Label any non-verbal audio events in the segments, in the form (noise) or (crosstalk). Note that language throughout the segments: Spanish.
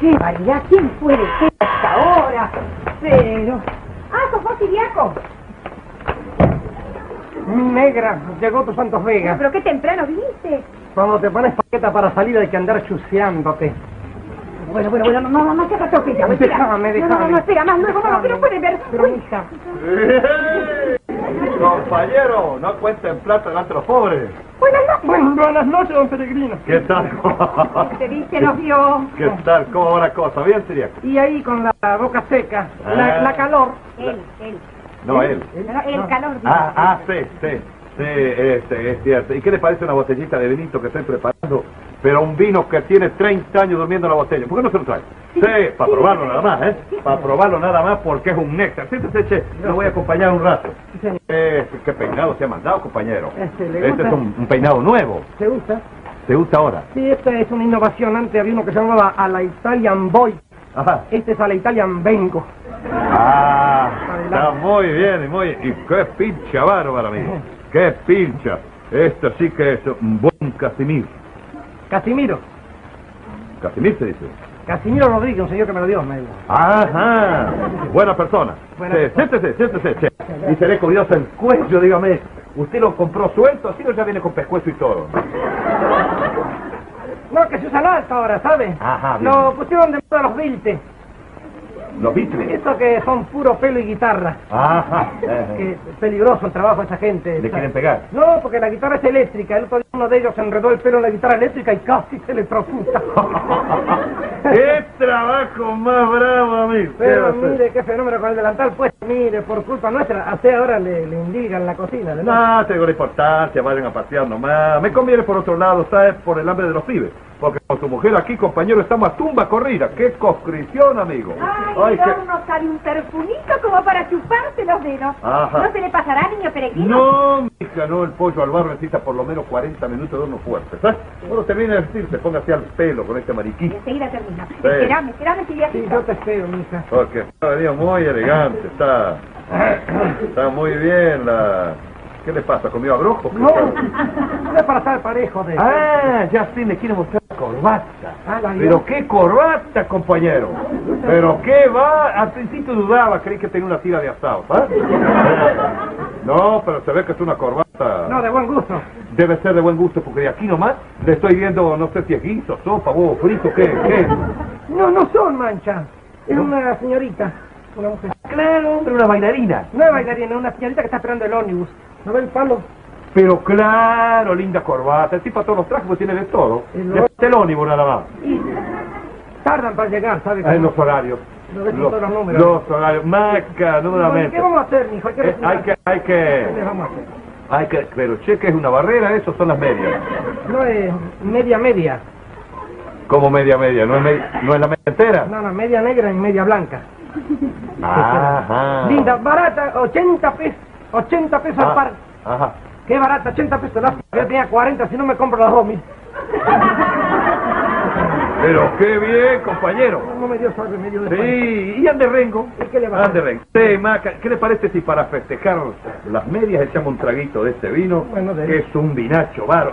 ¡Qué variedad! ¿Quién puede ser hasta ahora? Pero... ¡Ah, sos vos, Siriaco! Mi negra, llegó tu Santos Vega. Pero qué temprano viniste. Cuando te pones paqueta para salir hay que andar chuceándote. Bueno, bueno, bueno, no, no, no, atropelles. ya, espera. Déjame, No, no, déjame. no, espera, más luego, no, que no puedes ver. Pero, Uy, mija, Compañero, no cuenten plata de los pobres. Buenas buenas noches, don Peregrino. ¿Qué tal? Te viste, nos vio. ¿Qué tal? ¿Cómo va la cosa? ¿Bien, Siriaco? Y ahí con la boca seca, la, Ah. la calor. Él, él. No, él. No, el calor. digo. Ah, ah, sí, sí. Sí, este, es cierto. ¿Y qué le parece una botellita de vinito que estoy preparando? Pero un vino que tiene 30 años durmiendo en la botella. ¿Por qué no se lo trae? Sí, para probarlo nada más, ¿eh? Para probarlo nada más porque es un néctar. Siéntese, che, lo voy a acompañar un rato. Eh, ¿Qué peinado se ha mandado, compañero? Este, ¿le Este es un, un peinado nuevo. ¿Te gusta? ¿Te gusta ahora? Sí, esta es una innovación. Antes había uno que se llamaba a la Italian Boy. Ajá. Este es a la Italian Vengo. Ah, está muy bien, y muy Y qué pincha bárbara, amigo. Qué pincha. Esto sí que es un buen Casimir. Casimiro. Casimir se dice. Casimiro Rodríguez, un señor que me lo dio, me dijo. Ajá. Buena persona. Buena Sí, persona. siéntese, siéntese, che. Y seré curioso el cuello, dígame. ¿Usted lo compró suelto así o ya viene con pescuezo y todo? No, que se usa alto ahora, ¿sabe? Ajá, bien. Lo pusieron de moda los Vilte. ¿Los Beatles? Estos que son puro pelo y guitarra. Ajá. Que es peligroso el trabajo de esa gente. ¿Le quieren pegar? No, porque la guitarra es eléctrica. El otro día uno de ellos enredó el pelo en la guitarra eléctrica y casi se electrocuta. (laughs) ¡Qué trabajo más bravo, amigo! Pero mire qué fenómeno con el delantal, pues mire, por culpa nuestra, hasta ahora le, le indigan la cocina. ¿no? No, tengo la importancia, vayan a pasear nomás. Me conviene por otro lado, ¿sabes? Por el hambre de los pibes. Porque con su mujer aquí, compañero, estamos a tumba corrida. ¡Qué conscripción, amigo! Ay, qué- no nos sale un perfumito como para chuparse los dedos. Ajá. ¿No se le pasará, niño peregrino? No, mija, no, el pollo al barro necesita por lo menos 40 minutos de horno fuerte, ¿sabes? Cuando termine de vestirse, póngase al pelo con este mariquí. Enseguida termino. Esperame, esperame, Silvia. Sí, yo te espero, mija. Porque está venido muy elegante, está... Está muy bien la... ¿Qué le pasa? ¿Comió abrojo? No, no es para estar parejo de... Ah, ya sí, le quiere mostrar la corbata. Ah, Pero qué corbata, compañero. Pero qué va. Al principio dudaba, creí que tenía una tira de asado, ¿ah? No, pero se ve que es una corbata. No, de buen gusto. Debe ser de buen gusto, porque de aquí nomás le estoy viendo, no sé si es guiso, sopa, huevo frito, ¿qué? ¿Qué? No, no son manchas. Es una señorita, una mujer. Claro, pero una bailarina. No es bailarina, una señorita que está esperando el ómnibus. ¿No ve el palo? Pero claro, linda corbata. El tipo a todos los trajes, pues tiene de todo. Y Le falta el ónibus nada más. Y tardan para llegar, ¿sabe? Ah, en los horarios. Ves Los, los números. los horarios. Maca, nuevamente. ¿Qué vamos a hacer, mijo? Hay que Eh, hay que, hay ¿Qué que, vamos a hacer? hay que, pero cheque es una barrera, eso son las medias. No es media media. Como media media, no es, me- no es la media entera. No, no, media negra y media blanca. Ajá. Linda, barata, 80 pesos. 80 pesos al Ah, par. Ajá. Qué barata, 80 pesos. La- Yo tenía 40, si no me compro las dos mil. Pero qué bien, compañero. No me dio suave, me dio de Sí, y ande rengo. ¿Y qué le va a Ande rengo. Sí, Maca, ¿qué le parece si para festejar las medias echamos un traguito de este vino? Bueno, de- que es un vinacho, varo.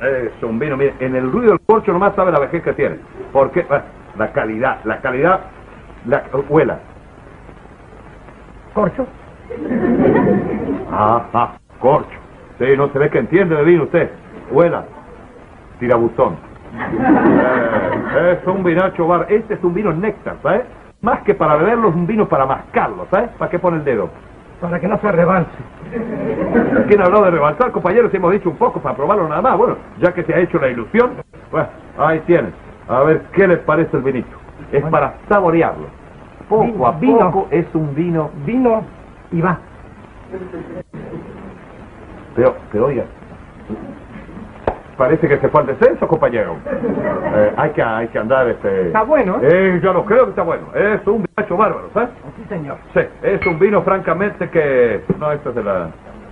Es un vino, mire, en el ruido del corcho nomás sabe la vejez que tiene. Porque ah, la calidad, la calidad, la huela. ¿Corcho? Ajá, corcho. Sí, no se ve que entiende de vino usted. Huela. Tirabuzón. Eh, es un vinacho bar. Este es un vino néctar, ¿sabes? Más que para beberlo, es un vino para mascarlo, ¿sabes? ¿Para qué pone el dedo? Para que no se rebalse. ¿Quién habló de rebalsar, compañeros? Hemos dicho un poco para probarlo nada más. Bueno, ya que se ha hecho la ilusión, bueno, ahí tienen. A ver, ¿qué les parece el vinito? Es Bueno. para saborearlo. Poco Vino, a vino. poco es un vino. Vino y va. Pero, pero oiga, parece que se fue al descenso, compañero. Eh, hay, que, hay que andar, este... Está bueno, ¿eh? Eh, yo lo creo que está bueno. Es un vinacho bárbaro, ¿sabes? Sí, señor. Sí, es un vino francamente que... No, esto es de la,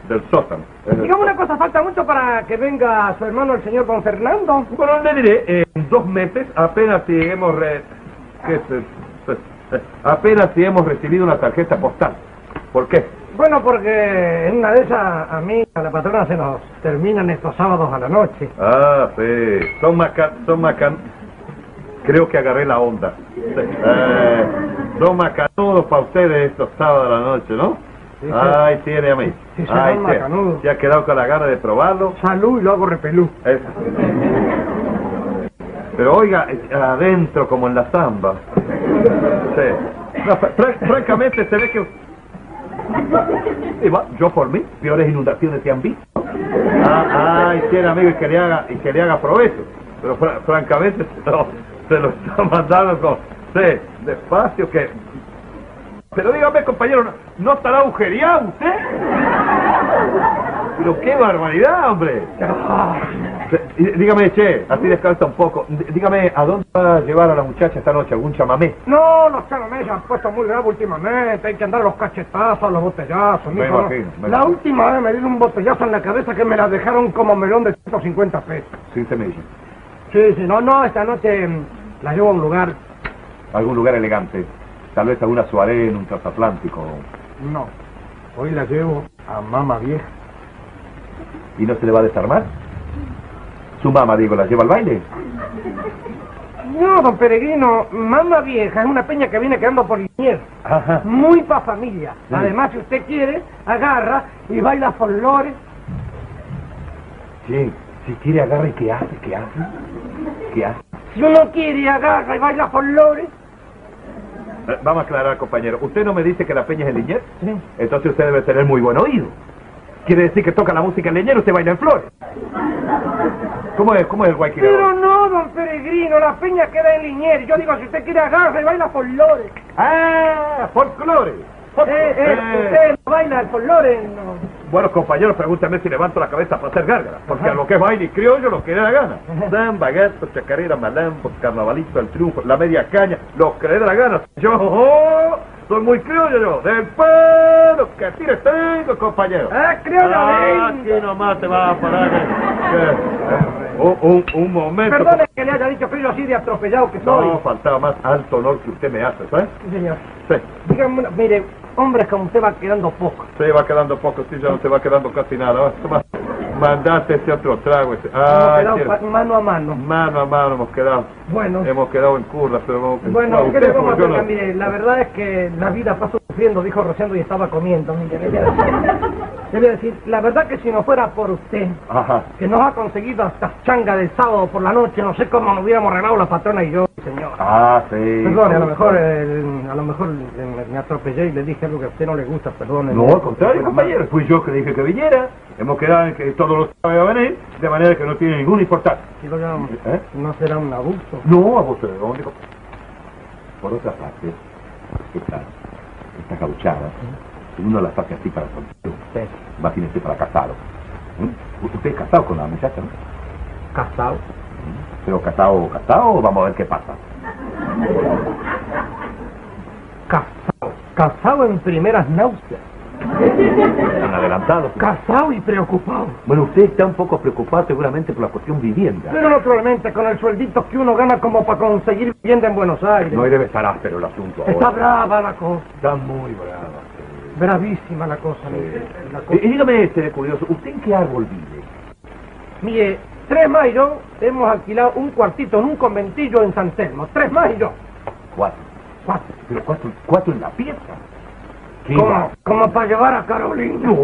del sótano. Digamos una cosa, falta mucho para que venga su hermano el señor don Fernando. Bueno, le diré, en dos meses, apenas si hemos re- ¿qué se- se- eh, apenas si hemos recibido una tarjeta postal. ¿Por qué? Bueno, porque en una de esas a mí, a la patrona, se nos terminan estos sábados a la noche. Ah, sí, son macan, son macan. Creo que agarré la onda. Eh, dos macanudos para ustedes estos sábados de la noche, ¿no? Sí, sí. Ay, tiene a mí. Sí, Ay, son macanudos. ¿Se ha quedado con la gana de probarlo? Salud y lo hago repelú. Eso. Pero oiga, eh, adentro como en la zamba. Sí. No, fr- francamente se ve que... Y va, yo por mí, peores inundaciones se han visto. Ah, ay, tiene amigo y que le haga, y que le haga provecho. Pero fra- francamente (laughs) se lo, se lo está mandando con... Sí, despacio que... Pero dígame, compañero, ¿no, no estará agujereado usted? Pero qué barbaridad, hombre. Dígame, che, así descansa un poco. Dígame, ¿a dónde va a llevar a la muchacha esta noche? ¿Algún chamamé? No, los chamamés se han puesto muy graves últimamente. Hay que andar los cachetazos, los botellazos. Me imagino, me La imagino. última vez me dieron un botellazo en la cabeza que me la dejaron como melón de 150 pesos. Sin semilla. Sí, sí, no, no, esta noche mm, la llevo a un lugar. ¿Algún lugar elegante? Tal vez alguna soirée en un transatlántico. No, hoy la llevo a mamá vieja. ¿Y no se le va a desarmar? Su mamá, digo, ¿la lleva al baile? No, don Peregrino, mamá vieja es una peña que viene quedando por Liniers. Ajá. Muy pa' familia. Sí. Además, si usted quiere, agarra y baila folclore. Sí, si quiere agarre, ¿qué hace? ¿Qué hace? ¿Qué hace? Si uno quiere, agarra y baila folclore. Eh, Vamos a aclarar, compañero. ¿Usted no me dice que la peña es el Liniers? Sí. Entonces usted debe tener muy buen oído. Quiere decir que toca la música en leñero, usted baila en flores. ¿Cómo es, cómo es el guayquirao? Pero no, don Peregrino, la peña queda en Liniers. Yo digo, si usted quiere, agarra y baila folclore. ¡Ah! ¡Folclore! Eh, eh, usted no baila el folclore, no. Bueno, compañero, pregúntame si levanto la cabeza para hacer gárgara. Porque a lo que es baile y criollo, lo que le da la gana. Samba, gato, chacarera, malambo, carnavalito, el triunfo, la media caña, lo que le da la gana. Yo, oh, soy muy criollo yo. Del pelo que tire tengo, compañero. Ah, criollo Ah, aquí nomás te va a parar. que- Un, un, un momento. Perdone que le haya dicho frío así de atropellado que soy. No, faltaba más alto honor que usted me hace, ¿sabes? Sí, señor. Sí. Dígame, mire, hombres como usted va quedando poco. Se va quedando poco, sí, ya no se va quedando casi nada. Mandate ese otro trago. Ese. Hemos Ay, quedado quiero- pa- mano a mano. Mano a mano hemos quedado. Bueno. Hemos quedado en curva, pero no... Bueno, no, ¿qué le vamos a hacer? Mire, la verdad es que la vida pasó sufriendo, dijo Rosendo, y estaba comiendo. Mire, le voy a decir, le voy a decir, la verdad que si no fuera por usted, Ajá. que nos ha conseguido hasta changa del sábado por la noche, no sé cómo nos hubiéramos arreglado la patrona y yo, señor. Ah, sí. Perdone, a lo mejor, eh, a lo mejor eh, me, atropellé y le dije algo que a usted no le gusta, perdone. No, al contrario, compañero. Fui yo que le dije que viniera. Hemos quedado en que todos los va a venir, de manera que no tiene ninguna importancia. Digo yo, ¿Eh? no será un abuso. No, a vos de dónde. Por otra parte, esta, esta gauchada, uno la saca así para soltero, Sí. imagínese para casado. ¿Mm? Usted es casado con la muchacha, ¿no? Casado. Pero casado, casado, vamos a ver qué pasa. Casado. Casado en primeras náuseas. Están adelantados. Casado y preocupado. Bueno, usted está un poco preocupado seguramente por la cuestión vivienda. Pero naturalmente con el sueldito que uno gana como para conseguir vivienda en Buenos Aires. No debe estar áspero el asunto ahora. Está brava la cosa. Está muy brava. Bravísima la cosa. mire, la cosa. Y, dígame, este curioso, ¿usted en qué árbol vive? Mire, tres yo hemos alquilado un cuartito en un conventillo en San Telmo. Tres yo. Cuatro. Cuatro. Pero cuatro, cuatro en la pieza. ¿Qué Como, va? como para llevar a Carolina. No,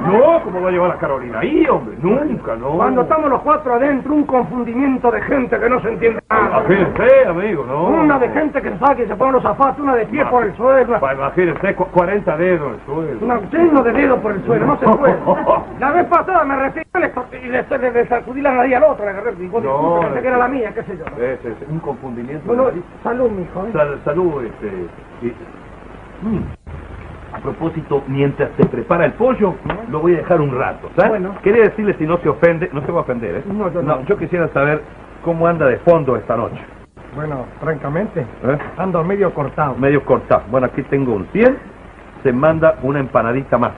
no, ¿cómo va a llevar a Carolina ahí, hombre? Nunca, no. Cuando estamos los cuatro adentro, un confundimiento de gente que no se entiende nada. Imagínense, amigo, no. Una de gente que se sabe que se pone los zapatos, una de pie por el suelo, cu- 40 dedos en el suelo. una lleno de dedos por el suelo, no se (laughs) puede. La vez pasada me refiero y le, y le, le- sacudí la nariz al otro, le agarré el bigote, No, pensé no. que era la mía, qué sé yo. Es, es un confundimiento. Bueno, salud, mijo. ¿eh? Sal- salud, este. y- Mm. A propósito, mientras se prepara el pollo, lo voy a dejar un rato, ¿sabes? Bueno. Quería decirle si no se ofende, no se va a ofender, ¿eh? No, yo no. yo quisiera saber cómo anda de fondo esta noche. Bueno, francamente, ¿eh? ando medio cortado. Medio cortado. Bueno, aquí tengo un 100, se manda una empanadita más.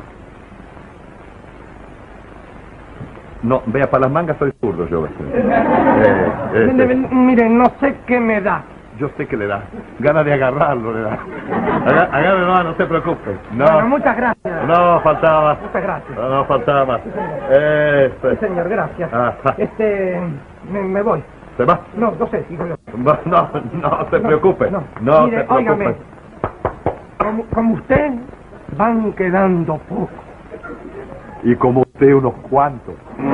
No, vea, para las mangas soy zurdo yo. este. (laughs) Eh, este, Mire, Miren, no sé qué me da. Yo sé que le da. Ganas de agarrarlo le da. Agárrelo, no se preocupe. No, Bueno, muchas gracias. no faltaba más. Muchas gracias. No, no faltaba más. Sí, Este. señor, gracias. Ajá. Este, me, me voy. ¿Se va? No, no sé, hijo yo. No, no, no se preocupe. No, No, mire, se preocupe. óigame, como, como usted van quedando pocos. Y como usted unos cuantos. (laughs)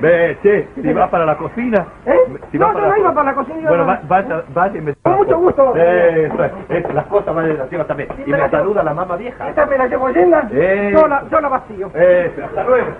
Ve, che, si va para la cocina. ¿Eh? Si No, va no, no iba para la cocina, Bueno, para- va- vaya, vaya y me Con mucho gusto. Eso es, es, las cosas van haciendo también. Y me saluda la mamá vieja. Esta me la llevo llena, Eh. yo, la, yo la vacío. Eso, hasta luego.